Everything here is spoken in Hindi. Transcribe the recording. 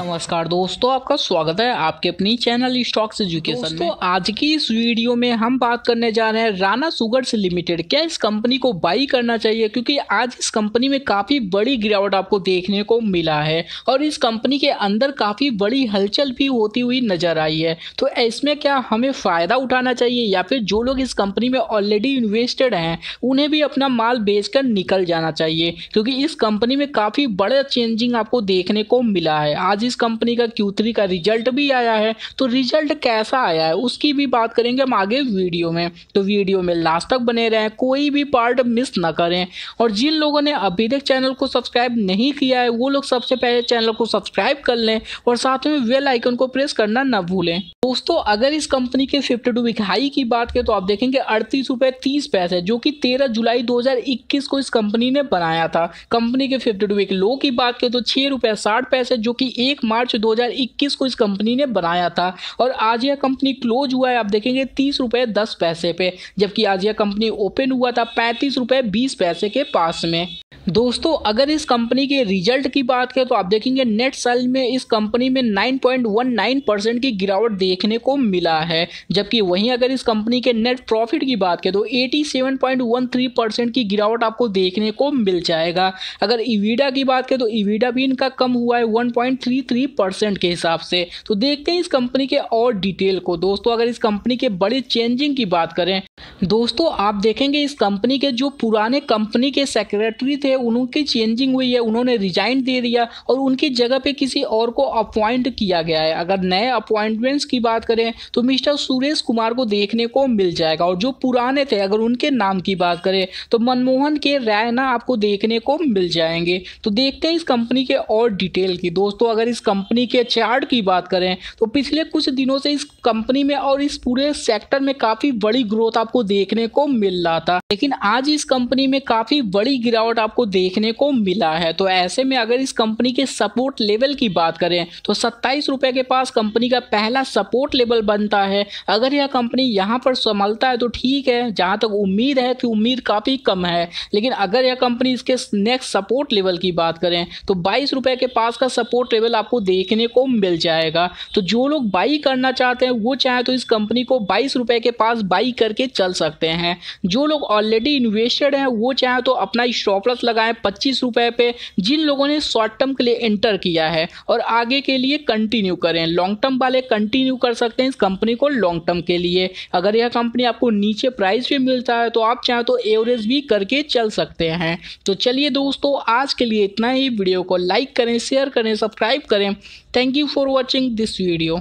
नमस्कार दोस्तों आपका स्वागत है आपके अपनी चैनल स्टॉक्स एजुकेशन दोस्तों आज की इस वीडियो में हम बात करने जा रहे हैं राना सुगर्स लिमिटेड क्या इस कंपनी को बाई करना चाहिए? क्योंकि आज इस कंपनी में काफ़ी बड़ी गिरावट आपको देखने को मिला है और इस कंपनी के अंदर काफ़ी बड़ी हलचल भी होती हुई नज़र आई है। तो इसमें क्या हमें फ़ायदा उठाना चाहिए या फिर जो लोग इस कंपनी में ऑलरेडी इन्वेस्टेड हैं उन्हें भी अपना माल बेच निकल जाना चाहिए? क्योंकि इस कंपनी में काफ़ी बड़ा चेंजिंग आपको देखने को मिला है। आज इस कंपनी का क्यू का रिज़ल्ट भी आया है तो रिज़ल्ट कैसा आया है, उसकी भी बात करेंगे हम आगे वीडियो में। तो वीडियो में लास्ट तक बने रहें, कोई भी पार्ट मिस ना करें। और जिन लोगों ने अभी तक चैनल को सब्सक्राइब नहीं किया है, वो लोग सबसे पहले चैनल को सब्सक्राइब कर लें और साथ में वेल आइकन को प्रेस करना ना भूलें। दोस्तों, अगर इस कंपनी के फिफ्टी टू हाई की बात करें तो आप देखेंगे अड़तीस रुपए तीस पैसे, जो कि तेरह जुलाई 2021 को इस कंपनी ने बनाया था। कंपनी के फिफ्टी टू लो की बात करें तो छह रुपए साठ पैसे, जो कि एक मार्च 2021 को इस कंपनी ने बनाया था और आज यह कंपनी क्लोज हुआ है, आप देखेंगे, तीस रुपये दस पैसे पे, जबकि आज यह कंपनी ओपन हुआ था पैंतीस रुपये बीस पैसे के पास में। दोस्तों, अगर इस कंपनी के रिज़ल्ट की बात करें तो आप देखेंगे नेट सेल में इस कंपनी में 9.19 परसेंट की गिरावट देखने को मिला है। जबकि वहीं अगर इस कंपनी के नेट प्रॉफिट की बात करें तो 87.13 परसेंट की गिरावट आपको देखने को मिल जाएगा। अगर इविडा की बात करें तो इविडा भी इनका कम हुआ है 1.33 परसेंट के हिसाब से। तो देखते हैं इस कंपनी के और डिटेल को। दोस्तों, अगर इस कंपनी के बड़े चेंजिंग की बात करें दोस्तों, आप देखेंगे इस कंपनी के जो पुराने कंपनी के सेक्रेटरी थे, उनकी चेंजिंग हुई है, उन्होंने रिजाइन दे दिया और उनकी जगह पे किसी और को अपॉइंट किया गया है। अगर नए अपॉइंटमेंट्स की बात करें तो मिस्टर सुरेश कुमार को देखने को मिल जाएगा। और जो पुराने थे, अगर उनके नाम की बात करें तो मनमोहन के रैना आपको देखने को मिल जाएँगे। तो देखते हैं इस कंपनी के और डिटेल की। दोस्तों, अगर इस कंपनी के चार्ट की बात करें तो पिछले कुछ दिनों से इस कंपनी में और इस पूरे सेक्टर में काफ़ी बड़ी ग्रोथ आपको देखने को मिल रहा था लेकिन आज इस कंपनी में काफ़ी बड़ी गिरावट आपको देखने को मिला है। तो ऐसे में अगर इस कंपनी के सपोर्ट लेवल की बात करें तो सत्ताईस रुपए के पास कंपनी का पहला सपोर्ट लेवल बनता है। अगर यह कंपनी यहाँ पर संभलता है तो ठीक है, जहाँ तक उम्मीद है कि उम्मीद काफ़ी कम है। लेकिन अगर यह कंपनी इसके नेक्स्ट सपोर्ट लेवल की बात करें तो बाईस रुपए के पास का सपोर्ट लेवल आपको देखने को मिल जाएगा। तो जो लोग बाई करना चाहते हैं, वो चाहे तो इस कंपनी को बाईस रुपए के पास बाई करके चल सकते हैं। जो लोग ऑलरेडी इन्वेस्टेड हैं, वो चाहे तो अपना स्टॉप लॉस लगाएँ पच्चीस रुपये पे। जिन लोगों ने शॉर्ट टर्म के लिए एंटर किया है और आगे के लिए कंटिन्यू करें। लॉन्ग टर्म वाले कंटिन्यू कर सकते हैं इस कंपनी को लॉन्ग टर्म के लिए। अगर यह कंपनी आपको नीचे प्राइस पे मिलता है तो आप चाहें तो एवरेज भी करके चल सकते हैं। तो चलिए दोस्तों, आज के लिए इतना ही। वीडियो को लाइक करें शेयर करें सब्सक्राइब करें। Thank you for watching this video